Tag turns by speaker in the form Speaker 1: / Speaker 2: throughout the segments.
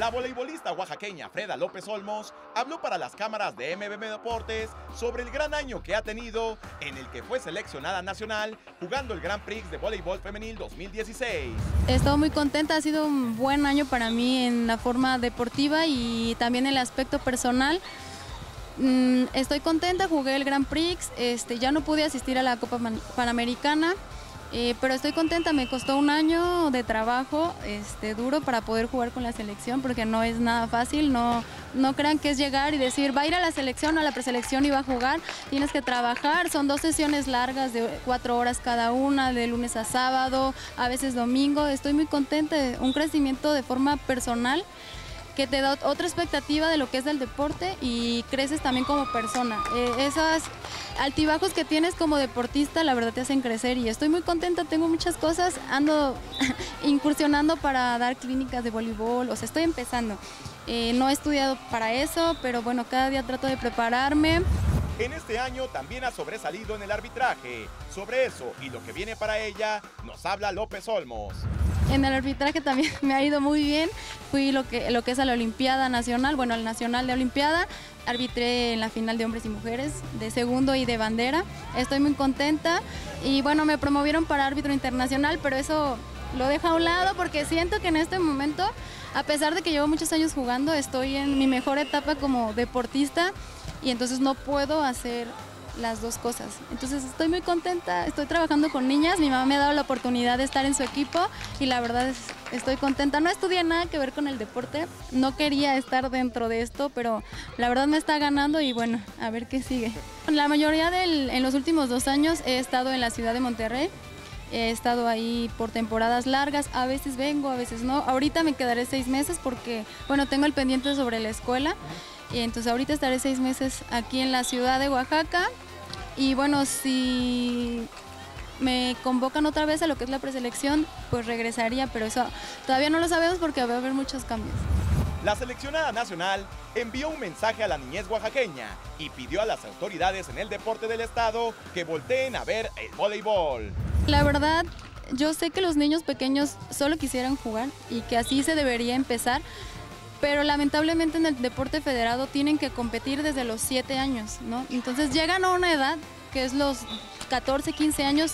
Speaker 1: La voleibolista oaxaqueña Freda López Olmos habló para las cámaras de MBM Deportes sobre el gran año que ha tenido en el que fue seleccionada nacional jugando el Grand Prix de Voleibol Femenil 2016.
Speaker 2: He estado muy contenta, ha sido un buen año para mí en la forma deportiva y también en el aspecto personal. Mm, estoy contenta, jugué el Grand Prix, este, ya no pude asistir a la Copa Panamericana, eh, pero estoy contenta, me costó un año de trabajo este, duro para poder jugar con la selección porque no es nada fácil, no, no crean que es llegar y decir va a ir a la selección, a la preselección y va a jugar, tienes que trabajar, son dos sesiones largas de cuatro horas cada una, de lunes a sábado, a veces domingo, estoy muy contenta, un crecimiento de forma personal que te da otra expectativa de lo que es el deporte y creces también como persona. Eh, esas altibajos que tienes como deportista, la verdad te hacen crecer y estoy muy contenta, tengo muchas cosas, ando incursionando para dar clínicas de voleibol, o sea, estoy empezando. Eh, no he estudiado para eso, pero bueno, cada día trato de prepararme.
Speaker 1: En este año también ha sobresalido en el arbitraje. Sobre eso y lo que viene para ella, nos habla López Olmos.
Speaker 2: En el arbitraje también me ha ido muy bien. Fui lo que, es a la Olimpiada Nacional, bueno, al Nacional de Olimpiada. Arbitré en la final de hombres y mujeres, de segundo y de bandera. Estoy muy contenta. Y bueno, me promovieron para árbitro internacional, pero eso lo dejo a un lado porque siento que en este momento, a pesar de que llevo muchos años jugando, estoy en mi mejor etapa como deportista y entonces no puedo hacer las dos cosas. Entonces estoy muy contenta, estoy trabajando con niñas, mi mamá me ha dado la oportunidad de estar en su equipo y la verdad es, estoy contenta. No estudié nada que ver con el deporte, no quería estar dentro de esto, pero la verdad me está ganando y bueno, a ver qué sigue. La mayoría del, en los últimos dos años he estado en la ciudad de Monterrey, he estado ahí por temporadas largas, a veces vengo, a veces no. Ahorita me quedaré seis meses porque, bueno, tengo el pendiente sobre la escuela. Y entonces ahorita estaré seis meses aquí en la ciudad de Oaxaca y bueno, si me convocan otra vez a lo que es la preselección, pues regresaría, pero eso todavía no lo sabemos porque va a haber muchos cambios.
Speaker 1: La seleccionada nacional envió un mensaje a la niñez oaxaqueña y pidió a las autoridades en el deporte del estado que volteen a ver el voleibol.
Speaker 2: La verdad, yo sé que los niños pequeños solo quisieran jugar y que así se debería empezar, pero lamentablemente en el deporte federado tienen que competir desde los 7 años, ¿no? Entonces llegan a una edad que es los 14, 15 años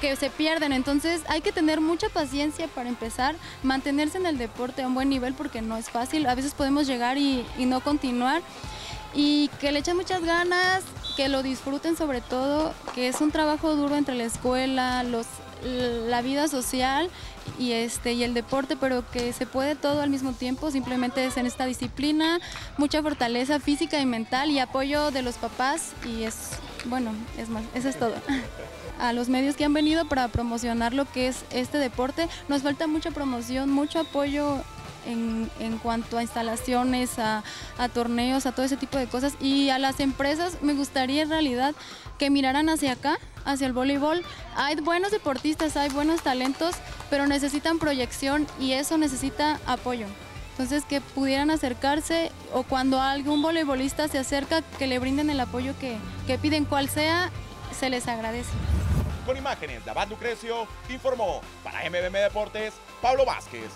Speaker 2: que se pierden, entonces hay que tener mucha paciencia para empezar, mantenerse en el deporte a un buen nivel porque no es fácil, a veces podemos llegar y, y no continuar. Y que le echen muchas ganas, que lo disfruten sobre todo, que es un trabajo duro entre la escuela, los la vida social y este y el deporte, pero que se puede todo al mismo tiempo, simplemente es en esta disciplina, mucha fortaleza física y mental y apoyo de los papás y es bueno, es más, eso es todo. A los medios que han venido para promocionar lo que es este deporte, nos falta mucha promoción, mucho apoyo en, en, cuanto a instalaciones, a, a, torneos, a todo ese tipo de cosas. Y a las empresas me gustaría en realidad que miraran hacia acá, hacia el voleibol. Hay buenos deportistas, hay buenos talentos, pero necesitan proyección y eso necesita apoyo. Entonces que pudieran acercarse o cuando algún voleibolista se acerca, que le brinden el apoyo que, que piden, cual sea, se les agradece.
Speaker 1: Con imágenes de Abad Lucrecio, informó para MBM Deportes Pablo Vázquez.